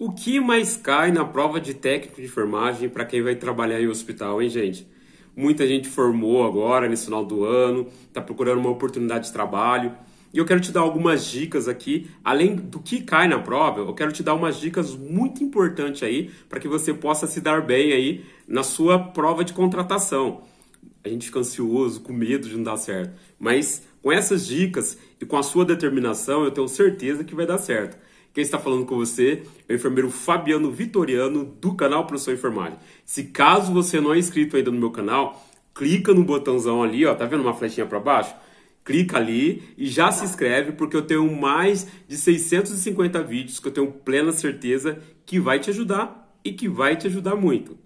O que mais cai na prova de técnico de enfermagem para quem vai trabalhar em hospital, hein, gente? Muita gente formou agora, nesse final do ano, está procurando uma oportunidade de trabalho. E eu quero te dar algumas dicas aqui, além do que cai na prova, eu quero te dar umas dicas muito importantes aí para que você possa se dar bem aí na sua prova de contratação. A gente fica ansioso, com medo de não dar certo, mas com essas dicas e com a sua determinação, eu tenho certeza que vai dar certo. Quem está falando com você é o enfermeiro Fabiano Vitoriano do canal Professor Enfermagem. Se caso você não é inscrito ainda no meu canal, clica no botãozão ali, ó, tá vendo uma flechinha para baixo? Clica ali e já se inscreve porque eu tenho mais de 650 vídeos que eu tenho plena certeza que vai te ajudar e que vai te ajudar muito.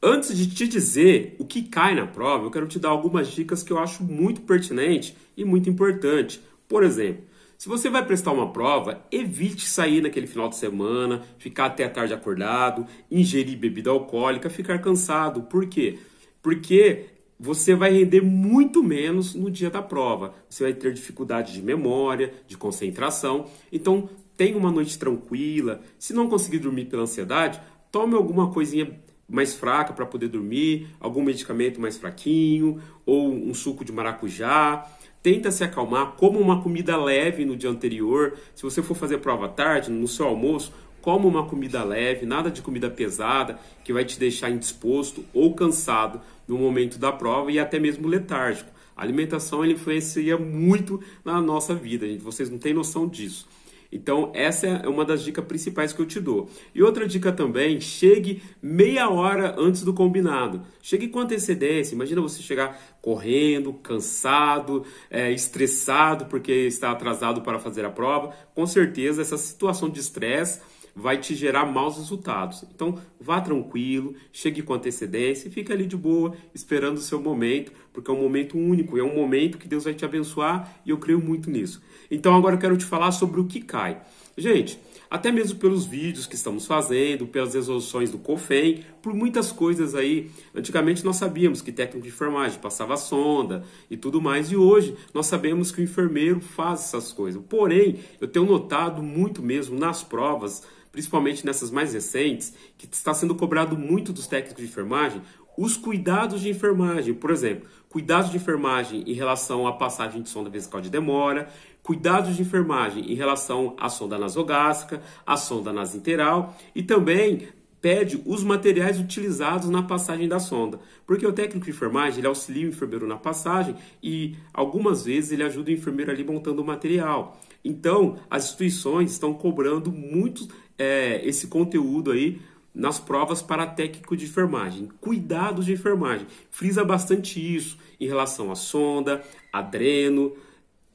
Antes de te dizer o que cai na prova, eu quero te dar algumas dicas que eu acho muito pertinente e muito importante. Por exemplo, se você vai prestar uma prova, evite sair naquele final de semana, ficar até a tarde acordado, ingerir bebida alcoólica, ficar cansado. Por quê? Porque você vai render muito menos no dia da prova. Você vai ter dificuldade de memória, de concentração. Então, tenha uma noite tranquila. Se não conseguir dormir pela ansiedade, tome alguma coisinha mais fraca para poder dormir, algum medicamento mais fraquinho, ou um suco de maracujá tenta se acalmar, coma uma comida leve no dia anterior. Se você for fazer prova tarde, no seu almoço, coma uma comida leve, nada de comida pesada que vai te deixar indisposto ou cansado no momento da prova e até mesmo letárgico. A alimentação influencia muito na nossa vida, gente. Vocês não têm noção disso. Então, essa é uma das dicas principais que eu te dou. E outra dica também, chegue meia hora antes do combinado. Chegue com antecedência. Imagina você chegar correndo, cansado, é, estressado porque está atrasado para fazer a prova. Com certeza, essa situação de estresse vai te gerar maus resultados. Então, vá tranquilo, chegue com antecedência, fique ali de boa, esperando o seu momento, porque é um momento único, é um momento que Deus vai te abençoar e eu creio muito nisso. Então, agora eu quero te falar sobre o que cai. Gente, até mesmo pelos vídeos que estamos fazendo, pelas resoluções do COFEM, por muitas coisas aí. Antigamente nós sabíamos que técnico de enfermagem passava sonda e tudo mais, e hoje nós sabemos que o enfermeiro faz essas coisas. Porém, eu tenho notado muito mesmo nas provas principalmente nessas mais recentes, que está sendo cobrado muito dos técnicos de enfermagem, os cuidados de enfermagem. Por exemplo, cuidados de enfermagem em relação à passagem de sonda vesical de demora, cuidados de enfermagem em relação à sonda nasogástrica, à sonda nasinteral e também pede os materiais utilizados na passagem da sonda, porque o técnico de enfermagem ele auxilia o enfermeiro na passagem e algumas vezes ele ajuda o enfermeiro ali montando o material. Então, as instituições estão cobrando muito é, esse conteúdo aí nas provas para técnico de enfermagem. Cuidados de enfermagem. Frisa bastante isso em relação à sonda, adreno.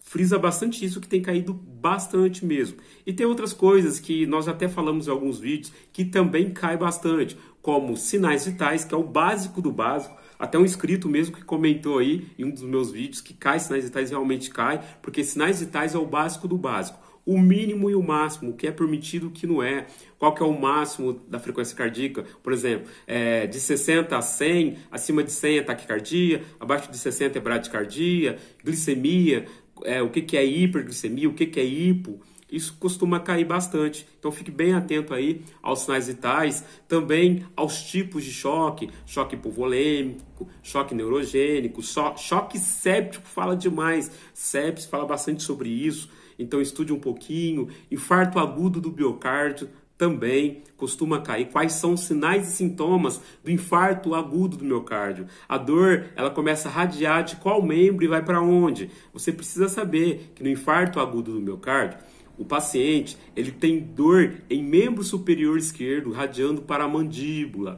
Frisa bastante isso que tem caído bastante mesmo. E tem outras coisas que nós até falamos em alguns vídeos que também cai bastante, como sinais vitais, que é o básico do básico. Até um inscrito mesmo que comentou aí em um dos meus vídeos que cai sinais vitais realmente cai, porque sinais vitais é o básico do básico o mínimo e o máximo, o que é permitido, o que não é, qual que é o máximo da frequência cardíaca, por exemplo, é, de 60 a 100, acima de 100 é taquicardia, abaixo de 60 é bradicardia, glicemia, é, o que, que é hiperglicemia, o que, que é hipo, isso costuma cair bastante. Então fique bem atento aí aos sinais vitais, também aos tipos de choque, choque hipovolêmico, choque neurogênico, choque séptico fala demais, sepsis fala bastante sobre isso então estude um pouquinho. Infarto agudo do biocárdio também costuma cair. Quais são os sinais e sintomas do infarto agudo do miocárdio? A dor, ela começa a radiar de qual membro e vai para onde? Você precisa saber que no infarto agudo do miocárdio, o paciente, ele tem dor em membro superior esquerdo, radiando para a mandíbula.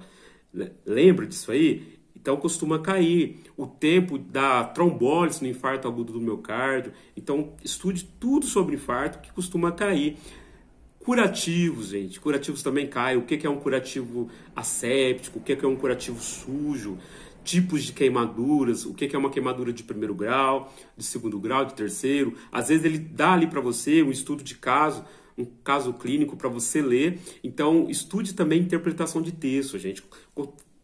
Lembra disso aí? Então costuma cair o tempo da trombólise no infarto agudo do miocárdio. Então estude tudo sobre infarto que costuma cair. Curativos, gente. Curativos também caem. O que é um curativo asséptico? O que é um curativo sujo? Tipos de queimaduras. O que é uma queimadura de primeiro grau, de segundo grau, de terceiro. Às vezes ele dá ali para você um estudo de caso um caso clínico para você ler. Então, estude também interpretação de texto, gente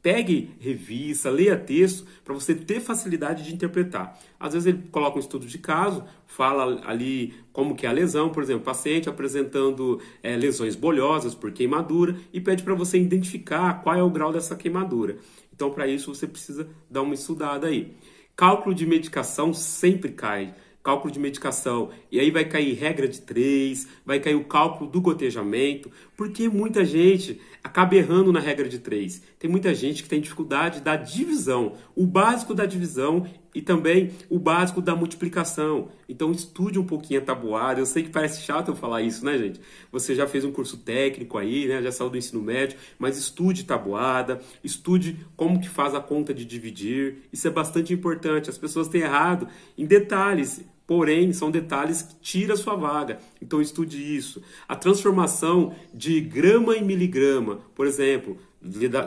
pegue revista, leia texto para você ter facilidade de interpretar. Às vezes ele coloca um estudo de caso, fala ali como que é a lesão, por exemplo, paciente apresentando é, lesões bolhosas por queimadura e pede para você identificar qual é o grau dessa queimadura. Então, para isso, você precisa dar uma estudada aí. Cálculo de medicação sempre cai cálculo de medicação. E aí vai cair regra de três, vai cair o cálculo do gotejamento, porque muita gente acaba errando na regra de três. Tem muita gente que tem dificuldade da divisão, o básico da divisão e também o básico da multiplicação. Então estude um pouquinho a tabuada. Eu sei que parece chato eu falar isso, né, gente? Você já fez um curso técnico aí, né? Já saiu do ensino médio, mas estude tabuada, estude como que faz a conta de dividir. Isso é bastante importante. As pessoas têm errado em detalhes. Porém, são detalhes que tiram a sua vaga. Então estude isso. A transformação de grama em miligrama, por exemplo,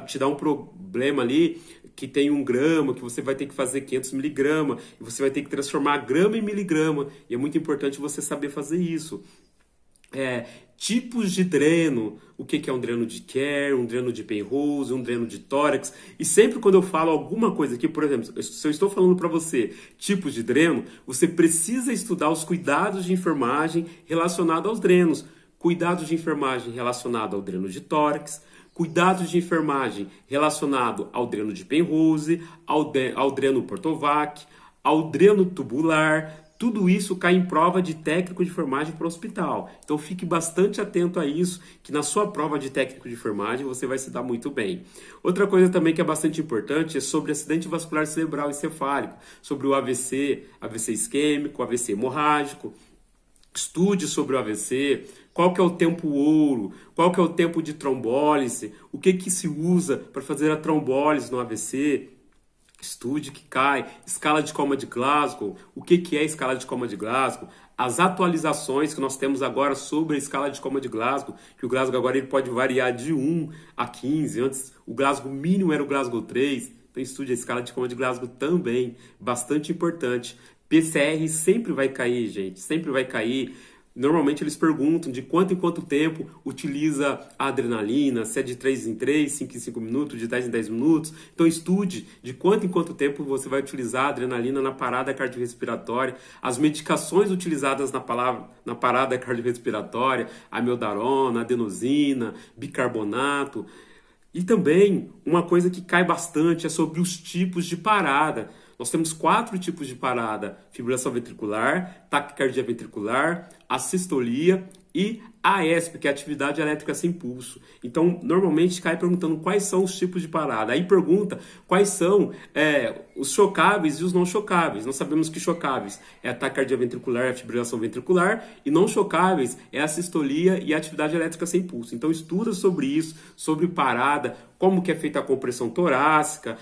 te dá um problema ali que tem um grama, que você vai ter que fazer 500 miligramas, e você vai ter que transformar grama em miligrama, e é muito importante você saber fazer isso. É, tipos de dreno, o que, é um dreno de Kerr, um dreno de Penrose, um dreno de tórax. E sempre quando eu falo alguma coisa aqui, por exemplo, se eu estou falando para você tipos de dreno, você precisa estudar os cuidados de enfermagem relacionados aos drenos. Cuidados de enfermagem relacionado ao dreno de tórax, cuidados de enfermagem relacionado ao dreno de Penrose, ao, de, ao dreno Portovac, ao dreno tubular, tudo isso cai em prova de técnico de enfermagem para o hospital. Então fique bastante atento a isso, que na sua prova de técnico de enfermagem você vai se dar muito bem. Outra coisa também que é bastante importante é sobre acidente vascular cerebral e cefálico, sobre o AVC, AVC isquêmico, AVC hemorrágico. Estude sobre o AVC, qual que é o tempo ouro, qual que é o tempo de trombólise, o que que se usa para fazer a trombólise no AVC, Estude que cai, escala de coma de Glasgow, o que, que é a escala de coma de Glasgow, as atualizações que nós temos agora sobre a escala de coma de Glasgow, que o Glasgow agora ele pode variar de 1 a 15, antes o Glasgow mínimo era o Glasgow 3, então estude a escala de coma de Glasgow também, bastante importante. PCR sempre vai cair, gente, sempre vai cair. Normalmente eles perguntam de quanto em quanto tempo utiliza a adrenalina, se é de 3 em 3, 5 em 5 minutos, de 10 em 10 minutos. Então estude de quanto em quanto tempo você vai utilizar a adrenalina na parada cardiorrespiratória, as medicações utilizadas na, palavra, na parada cardiorrespiratória, amiodarona, adenosina, bicarbonato. E também uma coisa que cai bastante é sobre os tipos de parada. Nós temos quatro tipos de parada: fibrilação ventricular, taquicardia ventricular, assistolia e AESP, que é atividade elétrica sem pulso. Então, normalmente cai perguntando quais são os tipos de parada. Aí pergunta quais são é, os chocáveis e os não chocáveis. Nós sabemos que chocáveis é a taquicardia ventricular, a fibrilação ventricular, e não chocáveis é a sistolia e a atividade elétrica sem pulso. Então, estuda sobre isso, sobre parada, como que é feita a compressão torácica,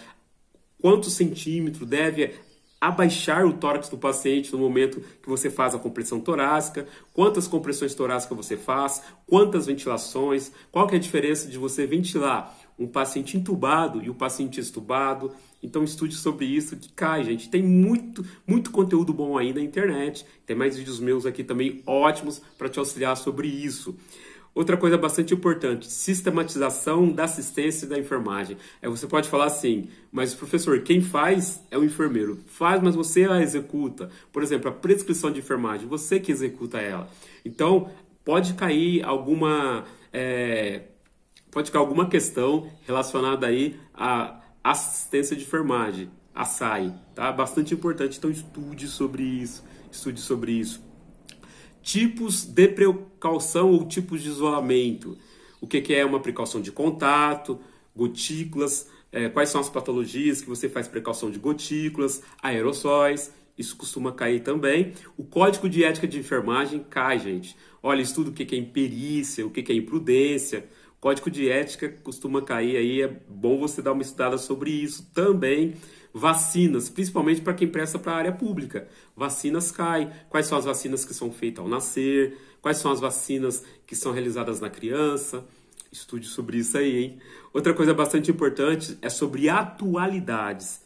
quantos centímetros deve abaixar o tórax do paciente no momento que você faz a compressão torácica, quantas compressões torácicas você faz, quantas ventilações, qual que é a diferença de você ventilar um paciente intubado e o um paciente extubado. Então estude sobre isso que cai, gente. Tem muito, muito conteúdo bom aí na internet. Tem mais vídeos meus aqui também ótimos para te auxiliar sobre isso. Outra coisa bastante importante, sistematização da assistência da enfermagem. É, você pode falar assim, mas professor, quem faz é o enfermeiro. Faz, mas você a executa. Por exemplo, a prescrição de enfermagem, você que executa ela. Então, pode cair alguma... É, pode cair alguma questão relacionada aí à assistência de enfermagem, a SAI, tá? Bastante importante, então estude sobre isso, estude sobre isso tipos de precaução ou tipos de isolamento. O que, é uma precaução de contato, gotículas, é, quais são as patologias que você faz precaução de gotículas, aerossóis, isso costuma cair também. O código de ética de enfermagem cai, gente. Olha, estuda o que é imperícia, o que é imprudência. Código de ética costuma cair aí, é bom você dar uma estudada sobre isso também. Vacinas, principalmente para quem presta para a área pública. Vacinas cai. Quais são as vacinas que são feitas ao nascer? Quais são as vacinas que são realizadas na criança? Estude sobre isso aí, hein? Outra coisa bastante importante é sobre atualidades.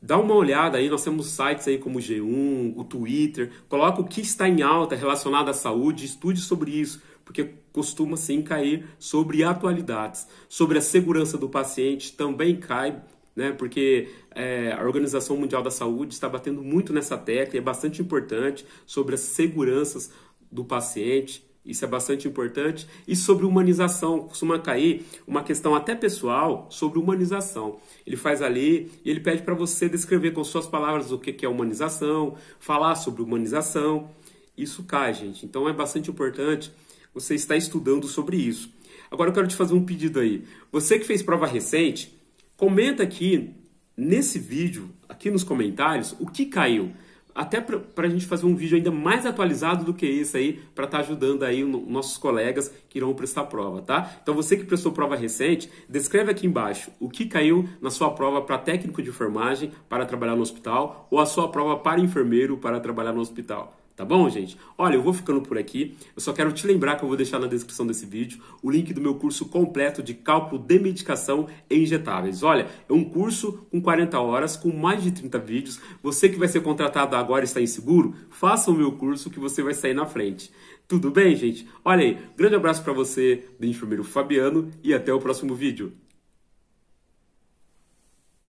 Dá uma olhada aí, nós temos sites aí como o G1, o Twitter. Coloca o que está em alta relacionado à saúde, estude sobre isso porque costuma sim cair sobre atualidades, sobre a segurança do paciente também cai né? Porque é, a Organização Mundial da Saúde está batendo muito nessa tecla e é bastante importante sobre as seguranças do paciente. Isso é bastante importante. E sobre humanização, costuma cair uma questão até pessoal sobre humanização. Ele faz ali e ele pede para você descrever com suas palavras o que é humanização, falar sobre humanização. Isso cai, gente. Então é bastante importante você estar estudando sobre isso. Agora eu quero te fazer um pedido aí. Você que fez prova recente, Comenta aqui nesse vídeo, aqui nos comentários, o que caiu. Até para a gente fazer um vídeo ainda mais atualizado do que esse aí, para estar tá ajudando aí nossos colegas que irão prestar prova, tá? Então você que prestou prova recente, descreve aqui embaixo o que caiu na sua prova para técnico de enfermagem para trabalhar no hospital ou a sua prova para enfermeiro para trabalhar no hospital. Tá bom, gente? Olha, eu vou ficando por aqui. Eu só quero te lembrar que eu vou deixar na descrição desse vídeo o link do meu curso completo de cálculo de medicação e injetáveis. Olha, é um curso com 40 horas, com mais de 30 vídeos. Você que vai ser contratado agora e está inseguro, faça o meu curso que você vai sair na frente. Tudo bem, gente? Olha aí, grande abraço para você do enfermeiro Fabiano e até o próximo vídeo.